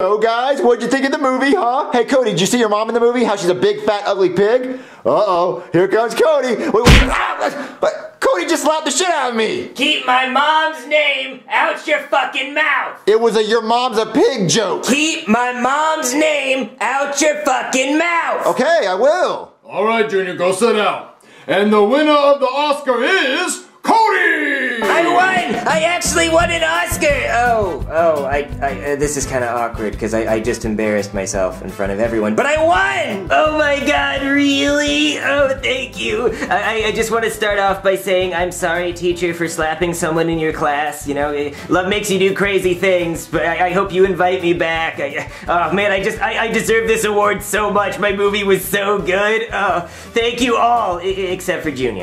So guys, what'd you think of the movie, huh? Hey Cody, did you see your mom in the movie? How she's a big fat ugly pig? Uh-oh, here comes Cody. Wait, wait, ah, but Cody just slapped the shit out of me. Keep my mom's name out your fucking mouth. It was a your mom's a pig joke. Keep my mom's name out your fucking mouth. Okay, I will. All right, Junior, go sit down. And the winner of the Oscar is Cody. I won! I actually won an Oscar! Oh, oh, I, I uh, this is kind of awkward because I, I just embarrassed myself in front of everyone, but I won! Oh my god, really? Oh, thank you. I, I just want to start off by saying I'm sorry, teacher, for slapping someone in your class. You know, eh, love makes you do crazy things, but I, I hope you invite me back. I, oh man, I just, I, I deserve this award so much. My movie was so good. Oh, thank you all, except for Junior.